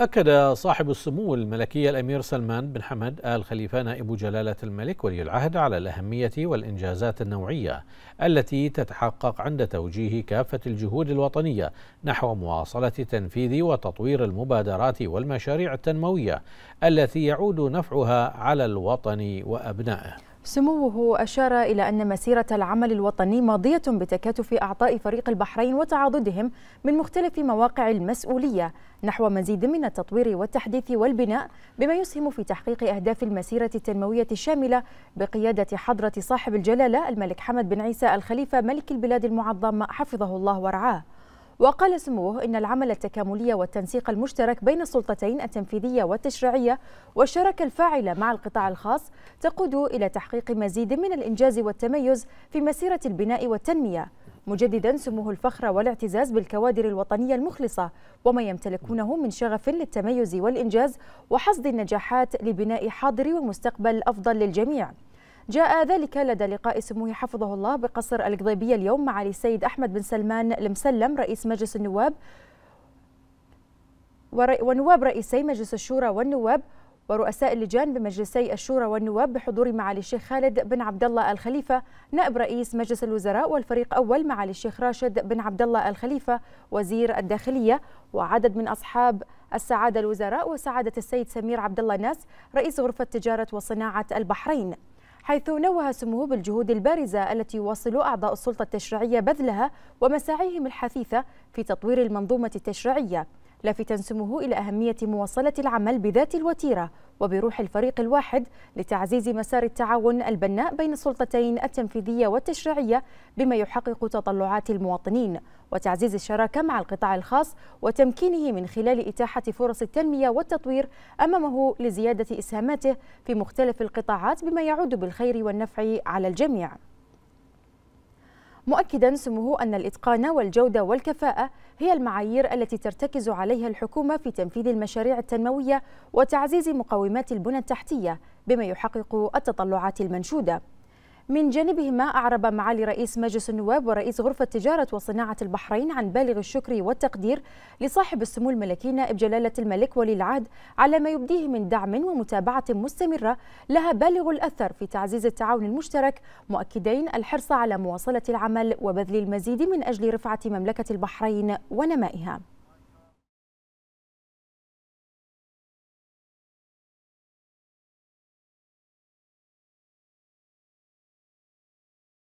أكد صاحب السمو الملكي الأمير سلمان بن حمد آل خليفة نائب جلالة الملك ولي العهد على الأهمية والإنجازات النوعية التي تتحقق عند توجيه كافة الجهود الوطنية نحو مواصلة تنفيذ وتطوير المبادرات والمشاريع التنموية التي يعود نفعها على الوطن وأبنائه. سموه أشار إلى أن مسيرة العمل الوطني ماضية بتكاتف أعضاء فريق البحرين وتعاضدهم من مختلف مواقع المسؤولية نحو مزيد من التطوير والتحديث والبناء بما يسهم في تحقيق أهداف المسيرة التنموية الشاملة بقيادة حضرة صاحب الجلالة الملك حمد بن عيسى الخليفة ملك البلاد المعظم حفظه الله ورعاه. وقال سموه إن العمل التكاملي والتنسيق المشترك بين السلطتين التنفيذية والتشريعية والشراكة الفاعلة مع القطاع الخاص تقود إلى تحقيق مزيد من الإنجاز والتميز في مسيرة البناء والتنمية مجددا سموه الفخر والاعتزاز بالكوادر الوطنية المخلصة وما يمتلكونه من شغف للتميز والإنجاز وحصد النجاحات لبناء حاضر ومستقبل أفضل للجميع. جاء ذلك لدى لقاء سموه حفظه الله بقصر القضيبية اليوم مع السيد أحمد بن سلمان المسلم رئيس مجلس النواب. ونواب رئيسي مجلس الشورى والنواب ورؤساء اللجان بمجلسي الشورى والنواب بحضور معالي الشيخ خالد بن عبد الله الخليفة نائب رئيس مجلس الوزراء والفريق أول معالي الشيخ راشد بن عبد الله الخليفة وزير الداخلية وعدد من أصحاب السعادة الوزراء وسعادة السيد سمير عبد الله ناس رئيس غرفة تجارة وصناعة البحرين. حيث نوه سموه بالجهود البارزة التي يواصل أعضاء السلطة التشريعية بذلها ومساعيهم الحثيثة في تطوير المنظومة التشريعية. لافتا سموه إلى أهمية مواصلة العمل بذات الوتيرة وبروح الفريق الواحد لتعزيز مسار التعاون البناء بين السلطتين التنفيذية والتشريعية بما يحقق تطلعات المواطنين. وتعزيز الشراكة مع القطاع الخاص وتمكينه من خلال إتاحة فرص التنمية والتطوير أمامه لزيادة إسهاماته في مختلف القطاعات بما يعود بالخير والنفع على الجميع. مؤكدا سموه أن الإتقان والجودة والكفاءة هي المعايير التي ترتكز عليها الحكومة في تنفيذ المشاريع التنموية وتعزيز مقومات البنى التحتية بما يحقق التطلعات المنشودة. من جانبهما أعرب معالي رئيس مجلس النواب ورئيس غرفة تجارة وصناعة البحرين عن بالغ الشكر والتقدير لصاحب السمو الملكي نائب جلالة الملك ولي العهد على ما يبديه من دعم ومتابعة مستمرة لها بالغ الأثر في تعزيز التعاون المشترك مؤكدين الحرص على مواصلة العمل وبذل المزيد من أجل رفعة مملكة البحرين ونمائها.